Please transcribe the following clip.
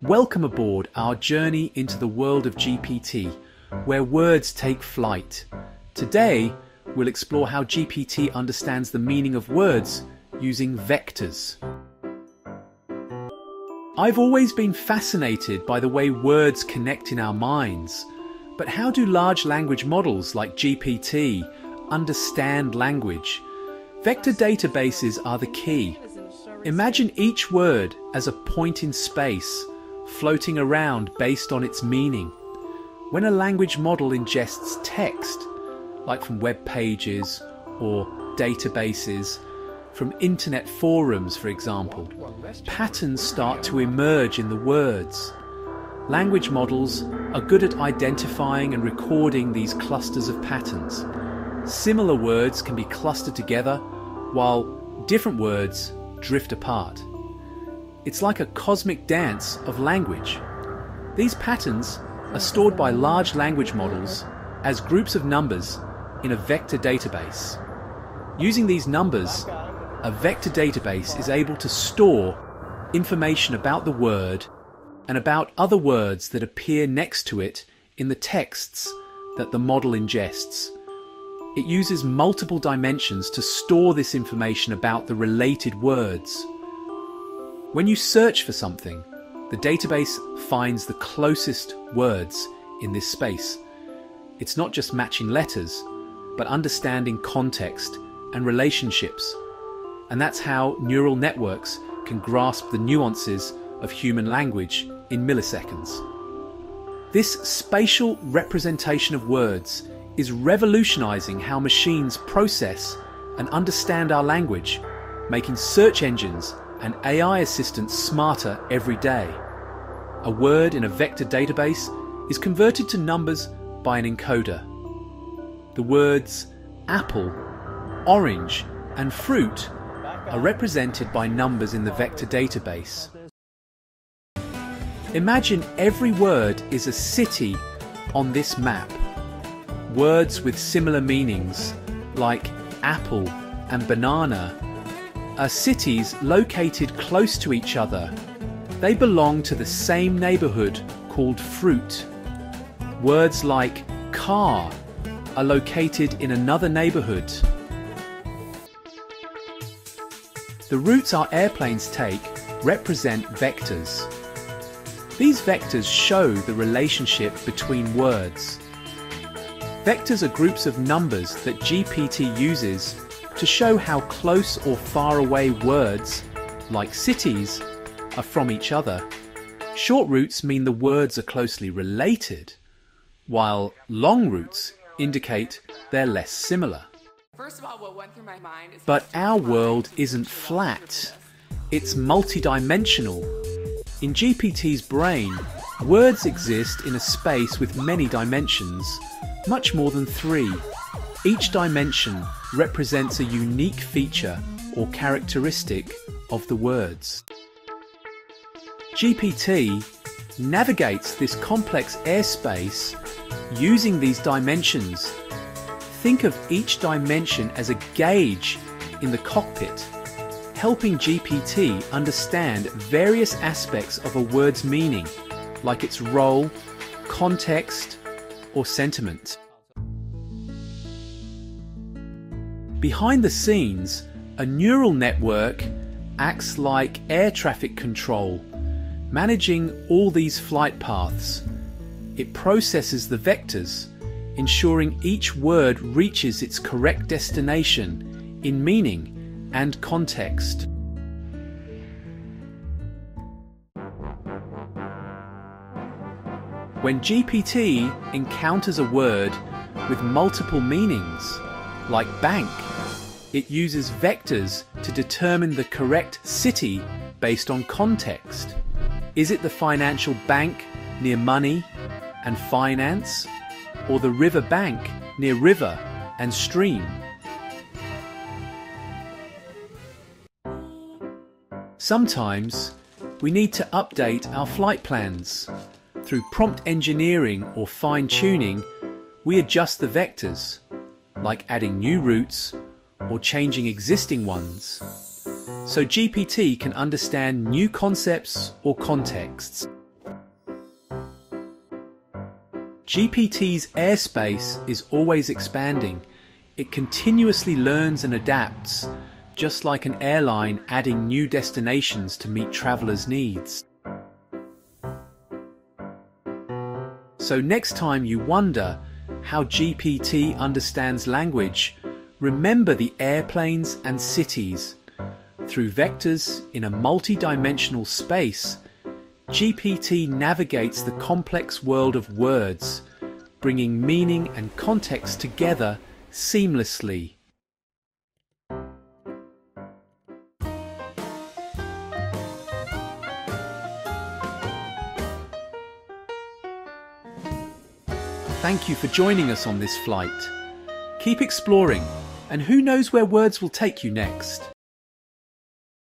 Welcome aboard our journey into the world of GPT, where words take flight. Today, we'll explore how GPT understands the meaning of words using vectors. I've always been fascinated by the way words connect in our minds, but how do large language models like GPT understand language? Vector databases are the key. Imagine each word as a point in space floating around based on its meaning. When a language model ingests text, like from web pages or databases, from internet forums, for example, patterns start to emerge in the words. Language models are good at identifying and recording these clusters of patterns. Similar words can be clustered together, while different words drift apart. It's like a cosmic dance of language. These patterns are stored by large language models as groups of numbers in a vector database. Using these numbers, a vector database is able to store information about the word and about other words that appear next to it in the texts that the model ingests. It uses multiple dimensions to store this information about the related words. When you search for something, the database finds the closest words in this space. It's not just matching letters, but understanding context and relationships. And that's how neural networks can grasp the nuances of human language in milliseconds. This spatial representation of words is revolutionizing how machines process and understand our language, making search engines and AI assistants smarter every day. A word in a vector database is converted to numbers by an encoder. The words apple, orange, and fruit are represented by numbers in the vector database. Imagine every word is a city on this map. Words with similar meanings, like apple and banana, are cities located close to each other. They belong to the same neighbourhood called fruit. Words like car are located in another neighbourhood. The routes our airplanes take represent vectors. These vectors show the relationship between words. Vectors are groups of numbers that GPT uses to show how close or far away words, like cities, are from each other. Short routes mean the words are closely related, while long routes indicate they're less similar. All, but our world isn't flat. It's multidimensional. In GPT's brain, words exist in a space with many dimensions, much more than three. Each dimension represents a unique feature or characteristic of the words. GPT navigates this complex airspace using these dimensions. Think of each dimension as a gauge in the cockpit, helping GPT understand various aspects of a word's meaning, like its role, context, or sentiment. Behind the scenes, a neural network acts like air traffic control, managing all these flight paths. It processes the vectors, ensuring each word reaches its correct destination in meaning and context. When GPT encounters a word with multiple meanings, like bank, it uses vectors to determine the correct city based on context. Is it the financial bank near money and finance, or the river bank near river and stream? Sometimes we need to update our flight plans. Through prompt engineering or fine tuning, we adjust the vectors, like adding new routes or changing existing ones, so GPT can understand new concepts or contexts. GPT's airspace is always expanding. It continuously learns and adapts, just like an airline adding new destinations to meet travelers' needs. So next time you wonder how GPT understands language, remember the airplanes and cities. Through vectors in a multi-dimensional space, GPT navigates the complex world of words, bringing meaning and context together seamlessly. Thank you for joining us on this flight. Keep exploring, and who knows where words will take you next.